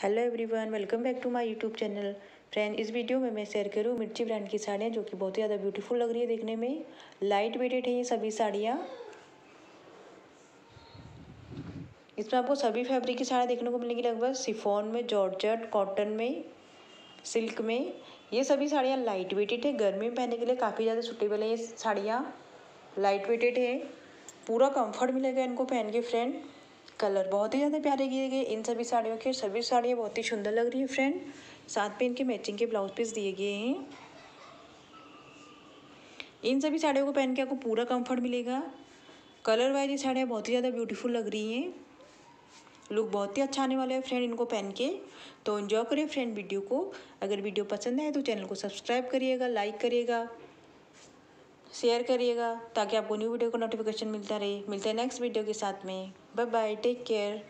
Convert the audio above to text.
Hello everyone welcome back to my YouTube channel friend इस video में मैं share करूँ मिर्ची ब्रांड की साड़ियाँ जो कि बहुत ही ज़्यादा ब्यूटीफुल लग रही है देखने में। लाइट वेटेड है ये सभी साड़ियाँ। इसमें आपको सभी फैब्रिक की साड़ियाँ देखने को मिलेंगी लगभग। सिफोन में जॉर्जट कॉटन में सिल्क में। ये सभी साड़ियाँ लाइट वेटेड है। गर्मी में पहनने के लिए काफ़ी ज़्यादा सुटेबल है ये साड़ियाँ। लाइट वेटेड है। पूरा कंफर्ट मिलेगा इनको पहन के फ्रेंड कलर बहुत ही ज़्यादा प्यारे किए गए। इन सभी साड़ियों के सभी साड़ियाँ बहुत ही सुंदर लग रही है फ्रेंड साथ में इनके मैचिंग के ब्लाउज पीस दिए गए हैं। इन सभी साड़ियों को पहन के आपको पूरा कंफर्ट मिलेगा। कलर वाइज ये साड़ियाँ बहुत ही ज़्यादा ब्यूटीफुल लग रही हैं। लुक बहुत ही अच्छा आने वाला है फ्रेंड इनको पहन के। तो इन्जॉय करिए फ्रेंड वीडियो को। अगर वीडियो पसंद आए तो चैनल को सब्सक्राइब करिएगा लाइक करिएगा। शेयर करिएगा, ताकि आपको न्यू वीडियो का नोटिफिकेशन मिलता रहे। मिलते हैं नेक्स्ट वीडियो के साथ में। Bye bye take care